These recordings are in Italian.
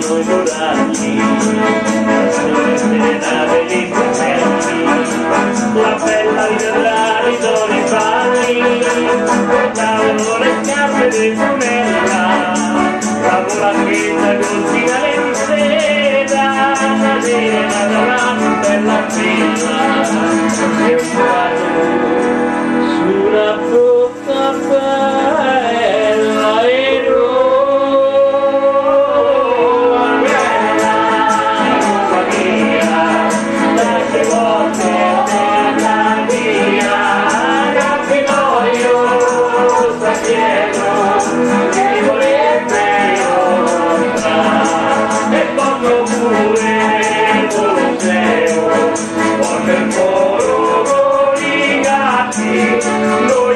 i coraggi, serenate gli strumenti, la bella di Ferrari sono i panni, portavano le scarpe del Brunella, la polacchetta così da lentera, la sera davanti bella villa,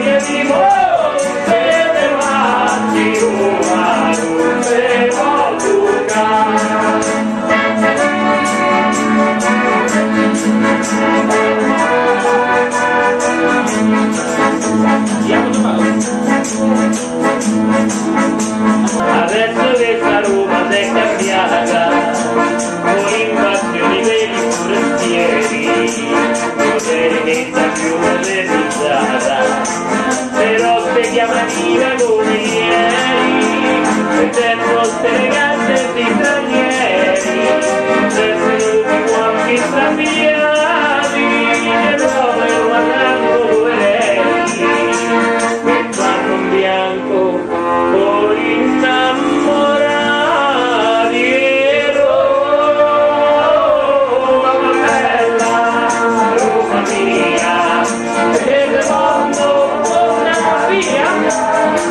noi e forestieri, modernità più modernizzata, però se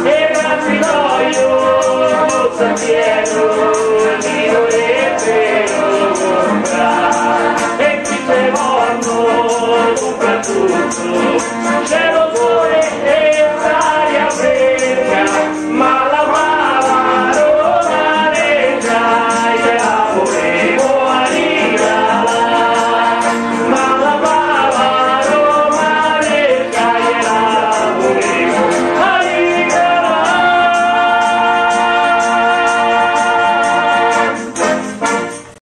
e matrimonio Santiago gli dovrebbero comprare e qui c'è morto un tutto c'è l'odore e